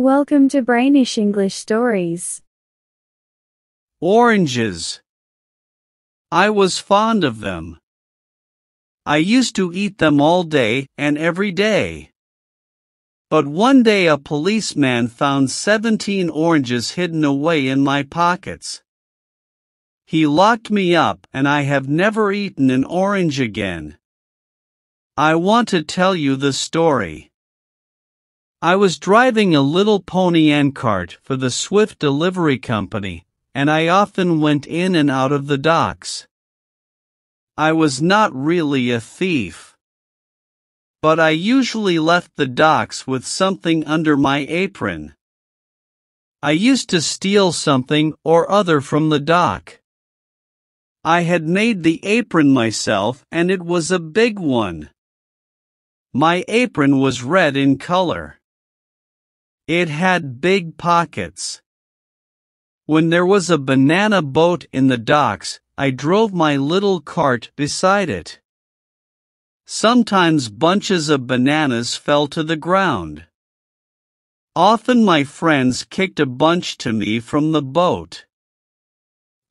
Welcome to Brainish English Stories. Oranges. I was fond of them. I used to eat them all day and every day. But one day a policeman found 17 oranges hidden away in my pockets. He locked me up and I have never eaten an orange again. I want to tell you the story. I was driving a little pony and cart for the Swift Delivery Company, and I often went in and out of the docks. I was not really a thief. But I usually left the docks with something under my apron. I used to steal something or other from the dock. I had made the apron myself and it was a big one. My apron was red in color. It had big pockets. When there was a banana boat in the docks, I drove my little cart beside it. Sometimes bunches of bananas fell to the ground. Often my friends kicked a bunch to me from the boat.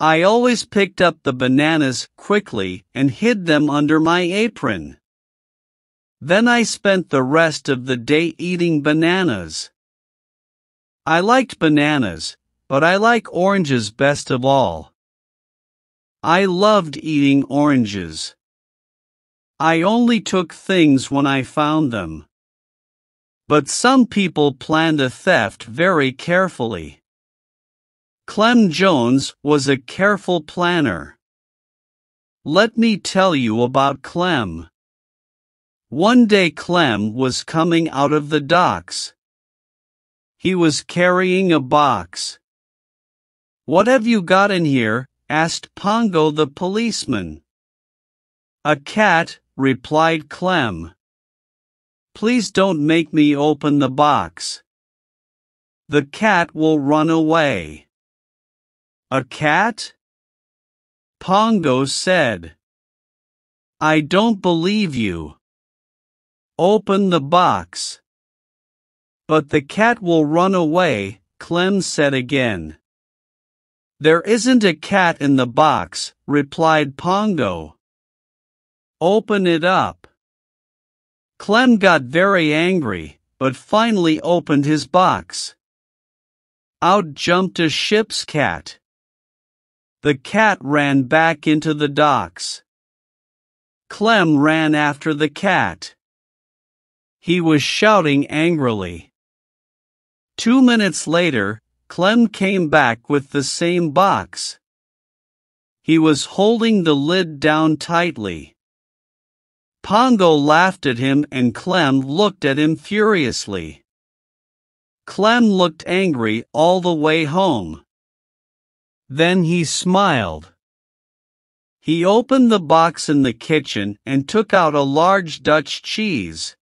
I always picked up the bananas quickly and hid them under my apron. Then I spent the rest of the day eating bananas. I liked bananas, but I like oranges best of all. I loved eating oranges. I only took things when I found them. But some people planned a theft very carefully. Clem Jones was a careful planner. Let me tell you about Clem. One day Clem was coming out of the docks. He was carrying a box. What have you got in here? asked Pongo the policeman. A cat, replied Clem. Please don't make me open the box. The cat will run away. A cat? Pongo said. I don't believe you. Open the box. But the cat will run away, Clem said again. There isn't a cat in the box, replied Pongo. Open it up. Clem got very angry, but finally opened his box. Out jumped a ship's cat. The cat ran back into the docks. Clem ran after the cat. He was shouting angrily. Two minutes later, Clem came back with the same box. He was holding the lid down tightly. Pongo laughed at him and Clem looked at him furiously. Clem looked angry all the way home. Then he smiled. He opened the box in the kitchen and took out a large Dutch cheese.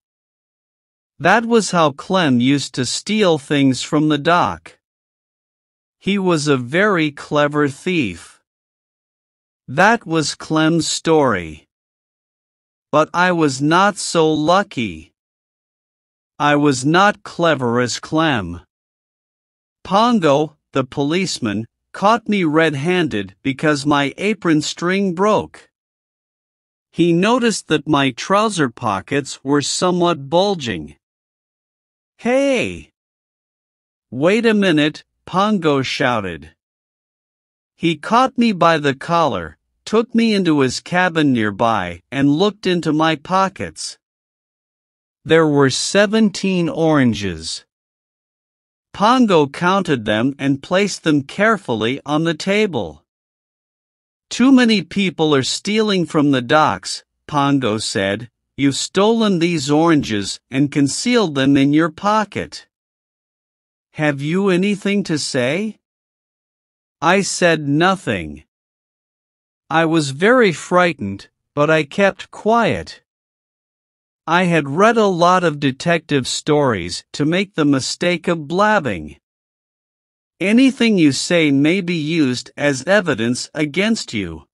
That was how Clem used to steal things from the dock. He was a very clever thief. That was Clem's story. But I was not so lucky. I was not clever as Clem. Pongo, the policeman, caught me red-handed because my apron string broke. He noticed that my trouser pockets were somewhat bulging. Hey! Wait a minute, Pongo shouted. He caught me by the collar, took me into his cabin nearby, and looked into my pockets. There were seventeen oranges. Pongo counted them and placed them carefully on the table. Too many people are stealing from the docks, Pongo said, You've stolen these oranges and concealed them in your pocket. Have you anything to say? I said nothing. I was very frightened, but I kept quiet. I had read a lot of detective stories to make the mistake of blabbing. Anything you say may be used as evidence against you.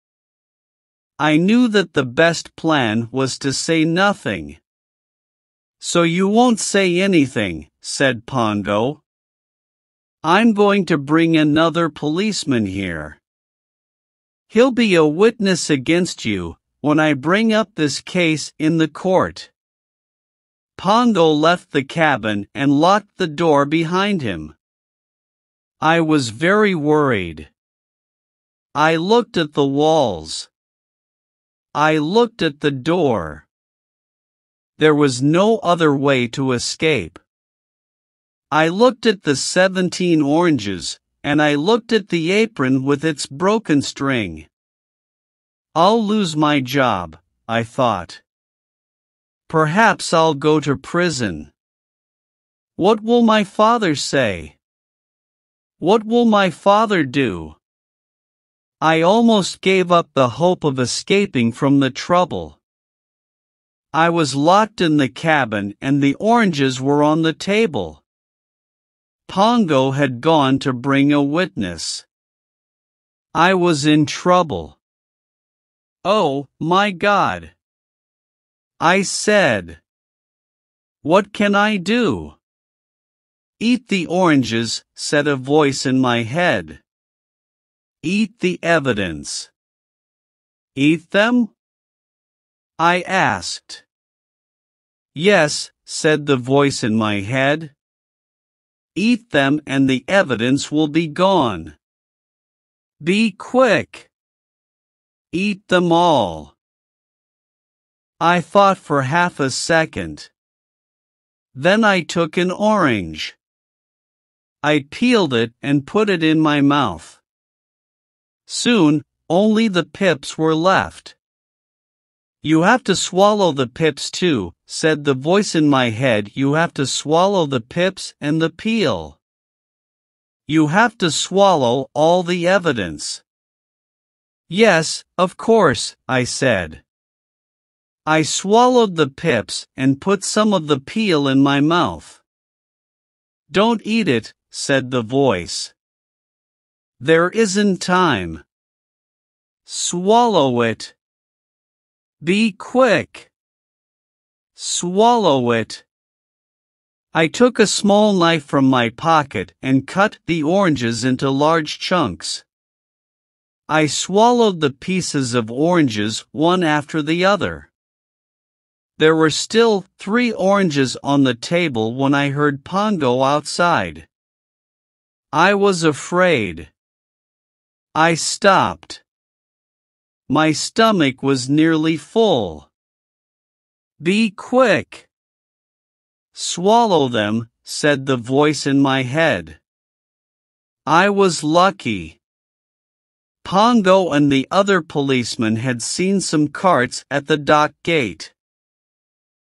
I knew that the best plan was to say nothing. So you won't say anything, said Pongo. I'm going to bring another policeman here. He'll be a witness against you when I bring up this case in the court. Pongo left the cabin and locked the door behind him. I was very worried. I looked at the walls. I looked at the door. There was no other way to escape. I looked at the 17 oranges, and I looked at the apron with its broken string. I'll lose my job, I thought. Perhaps I'll go to prison. What will my father say? What will my father do? I almost gave up the hope of escaping from the trouble. I was locked in the cabin and the oranges were on the table. Pongo had gone to bring a witness. I was in trouble. Oh, my God. I said. What can I do? Eat the oranges, said a voice in my head. Eat the evidence. Eat them? I asked. Yes, said the voice in my head. Eat them and the evidence will be gone. Be quick. Eat them all. I thought for half a second. Then I took an orange. I peeled it and put it in my mouth. Soon, only the pips were left. You have to swallow the pips too, said the voice in my head. You have to swallow the pips and the peel. You have to swallow all the evidence. Yes, of course, I said. I swallowed the pips and put some of the peel in my mouth. Don't eat it, said the voice. There isn't time. Swallow it. Be quick. Swallow it. I took a small knife from my pocket and cut the oranges into large chunks. I swallowed the pieces of oranges one after the other. There were still three oranges on the table when I heard Pongo outside. I was afraid. I stopped. My stomach was nearly full. Be quick. Swallow them, said the voice in my head. I was lucky. Pongo and the other policeman had seen some carts at the dock gate.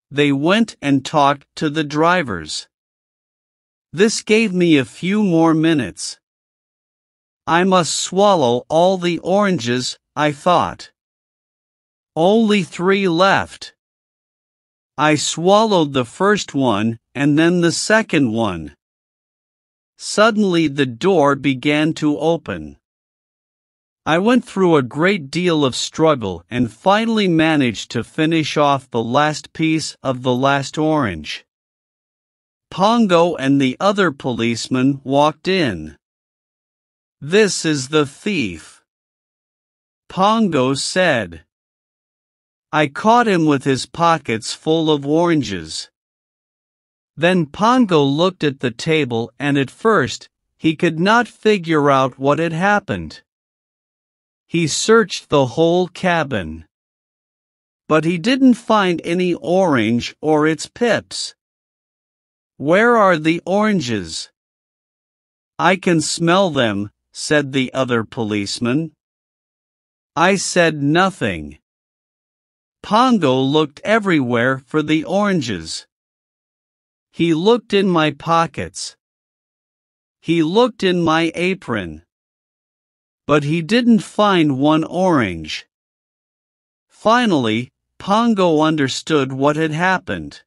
They went and talked to the drivers. This gave me a few more minutes. I must swallow all the oranges, I thought. Only three left. I swallowed the first one and then the second one. Suddenly the door began to open. I went through a great deal of struggle and finally managed to finish off the last piece of the last orange. Pongo and the other policeman walked in. This is the thief. Pongo said. I caught him with his pockets full of oranges. Then Pongo looked at the table and at first, he could not figure out what had happened. He searched the whole cabin. But he didn't find any orange or its pips. Where are the oranges? I can smell them, said the other policeman. I said nothing. Pongo looked everywhere for the oranges. He looked in my pockets. He looked in my apron. But he didn't find one orange. Finally, Pongo understood what had happened.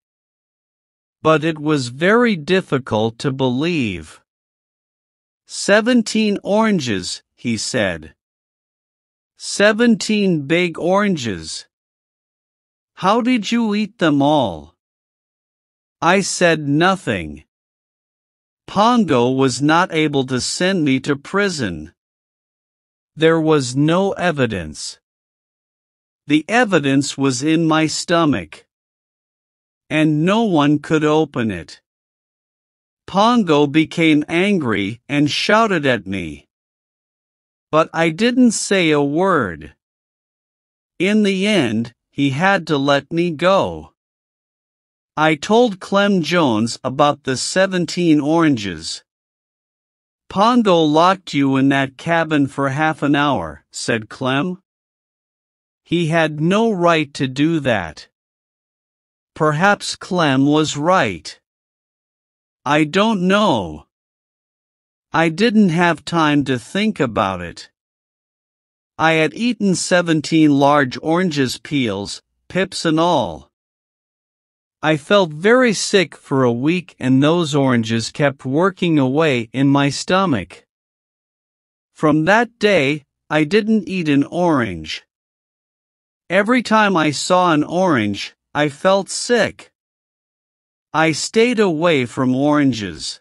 But it was very difficult to believe. Seventeen oranges, he said. Seventeen big oranges. How did you eat them all? I said nothing. Pongo was not able to send me to prison. There was no evidence. The evidence was in my stomach. And no one could open it. Pongo became angry and shouted at me. But I didn't say a word. In the end, he had to let me go. I told Clem Jones about the 17 oranges. Pongo locked you in that cabin for half an hour, said Clem. He had no right to do that. Perhaps Clem was right. I don't know. I didn't have time to think about it. I had eaten 17 large oranges peels, pips and all. I felt very sick for a week and those oranges kept working away in my stomach. From that day, I didn't eat an orange. Every time I saw an orange, I felt sick. I stayed away from oranges.